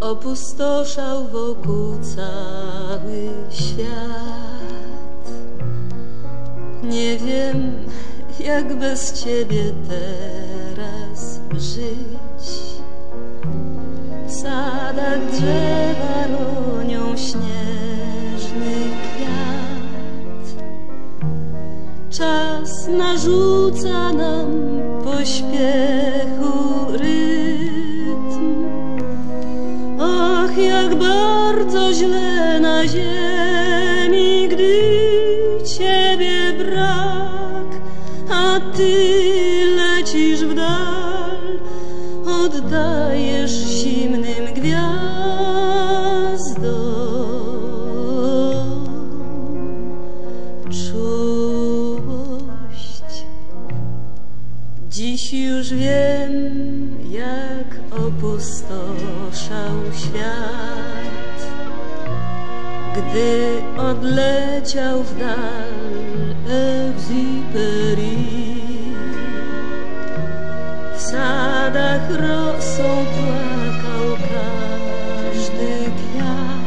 Opustoszał wokół cały świat. Nie wiem, jak bez ciebie teraz żyć. Czas narzuca nam pośpiechu rytm. Ach, jak bardzo źle na ziemi, gdy ciebie brak, a ty lecisz w dal, oddajesz zimnym gwiazdom Już wiem, jak opustoszał świat, gdy odleciał w dal Exupéry. W sadach rosą płakał każdy kwiat.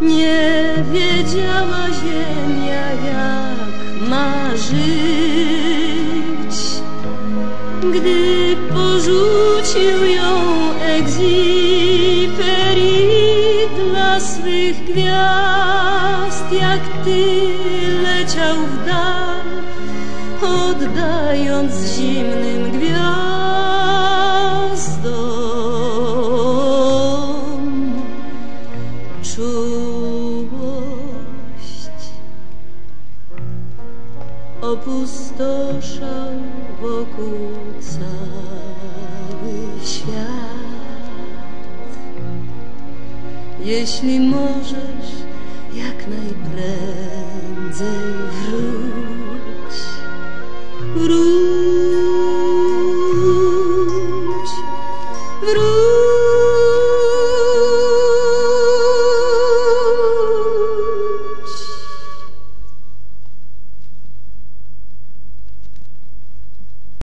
Nie wiedziała ziemia, jak ma żyć, gdy porzucił ją Exupéry dla swych gwiazd, jak ty leciał w dal, oddając zimnym gwiazdom opustoszał wokół cały świat. Jeśli możesz jak najprędzej